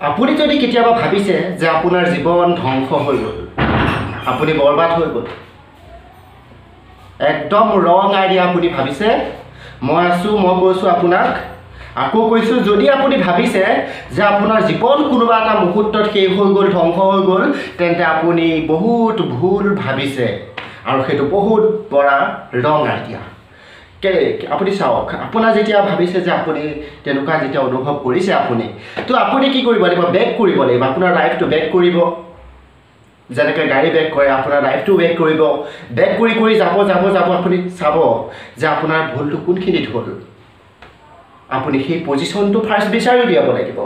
আপুনি যদি কেতিয়াবা ভাবিছে যে আপোনাৰ জীৱন ধ্বংস হৈ গ'ল আপুনি বৰবাদ হৈ গ'ল একদম ৰং আইডিয়া আপুনি ভাবিছে মই আছোঁ মই কৈছোঁ আপোনাক আকৌ কৈছোঁ যদি আপুনি ভাবিছে যে আপোনাৰ জীৱন কোনোবা এটা মুহূৰ্তত শেষ হৈ গ'ল ধ্বংস হৈ গ'ল তেন্তে আপুনি বহুত ভুল ভাবিছে আৰু সেইটো বহুত পৰা ৰং আইডিয়া। কেলে আপুনি চাওক আপোনাৰ যেতিয়া ভাবিছে যে আপুনি তেনেকুৱা যেতিয়া অনুভৱ কৰিছে আপুনি তো আপুনি কি কৰিব লাগিব? বেক কৰিব লাগিব আপোনাৰ লাইফটো বেক কৰিব। যেনেকৈ গাড়ী বেক কৰে আপোনাৰ লাইফটো বেক কৰিব। বেক কৰি কৰি যাব যাব যাব আপুনি চাব যে আপোনাৰ ভুলটো কোনখিনিত হ'ল। আপুনি সেই পজিশ্যনটো ফাৰ্ষ্ট বিচাৰি উলিয়াব লাগিব।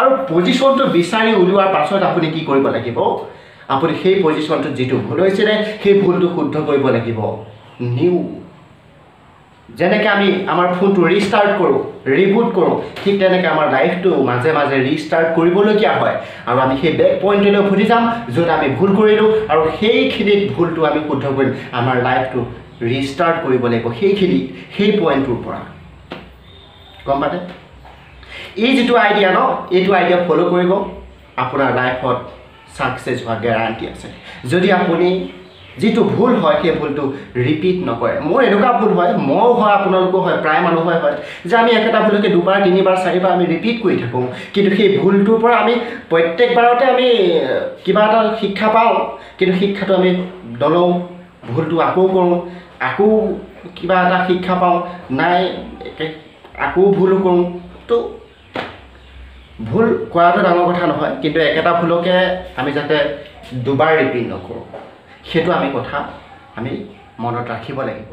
আৰু পজিশ্যনটো বিচাৰি উলিওৱাৰ পাছত আপুনি কি কৰিব লাগিব? আপুনি সেই পজিশ্যনটোত যিটো ভুল হৈছিলে সেই ভুলটো শুদ্ধ কৰিব লাগিব। নিউ যেনেকৈ আমি আমাৰ ফোনটো ৰিষ্টাৰ্ট কৰোঁ ৰিবুট কৰোঁ ঠিক তেনেকৈ আমাৰ লাইফটো মাজে মাজে ৰিষ্টাৰ্ট কৰিবলগীয়া হয়। আৰু আমি সেই বেক পইণ্টলৈ উভতি যাম য'ত আমি ভুল কৰিলোঁ আৰু সেইখিনিত ভুলটো আমি শুদ্ধ কৰিম আমাৰ লাইফটো ৰিষ্টাৰ্ট কৰিব লাগিব। সেইখিনিত সেই পইণ্টটোৰ পৰা। গম পালে? এই যিটো আইডিয়া ন এইটো আইডিয়া ফ'ল' কৰিব। আপোনাৰ লাইফত ছাকচেছ হোৱা গেৰাণ্টি আছে। যদি আপুনি যিটো ভুল হয় সেই ভুলটো ৰিপিট নকৰে। মোৰ এনেকুৱা ভুল হয় ময়ো হয় আপোনালোকো হয় প্ৰায় মানুহে হয় যে আমি একেটা ভুলকে দুবাৰ তিনিবাৰ চাৰিবাৰ আমি ৰিপিট কৰি থাকোঁ। কিন্তু সেই ভুলটোৰ পৰা আমি প্ৰত্যেকবাৰতে আমি কিবা এটা শিক্ষা পাওঁ কিন্তু শিক্ষাটো আমি নলওঁ ভুলটো আকৌ কৰোঁ আকৌ কিবা এটা শিক্ষা পাওঁ নাই আকৌ ভুলো কৰোঁ। তো ভুল কৰাটো ডাঙৰ কথা নহয় কিন্তু একেটা ভুলকে আমি যাতে দুবাৰ ৰিপিট নকৰোঁ। সেইটো আমি কথা আমি মনত ৰাখিব লাগিব।